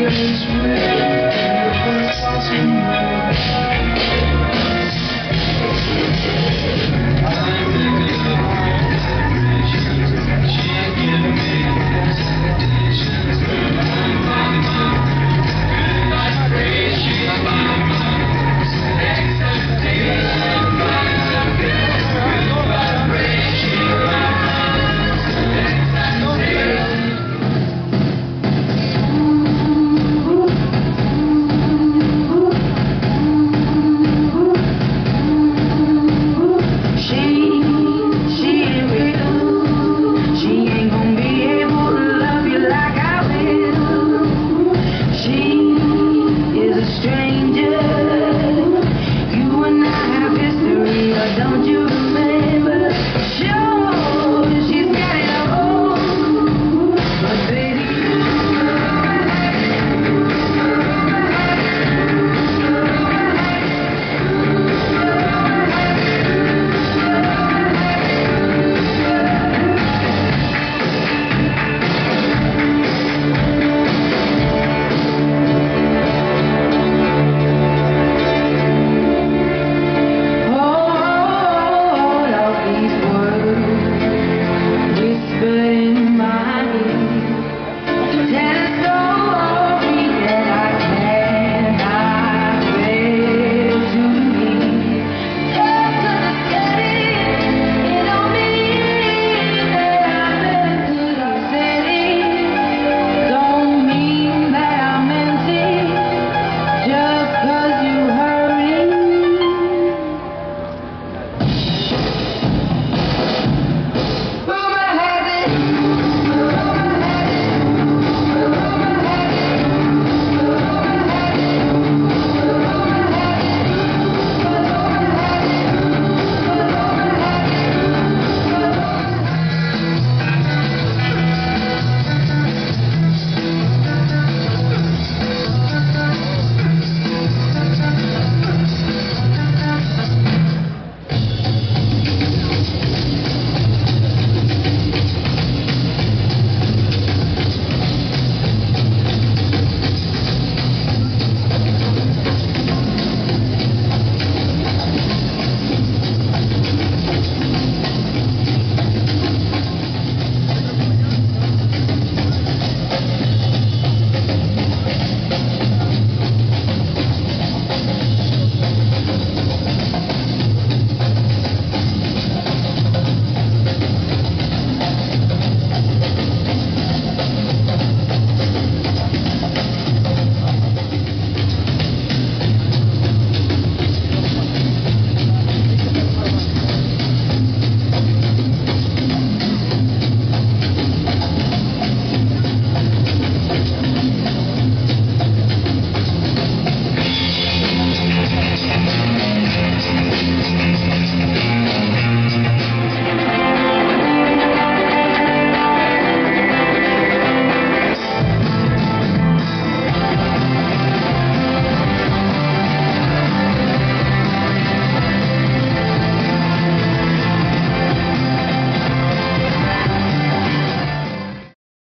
It's real. Don't you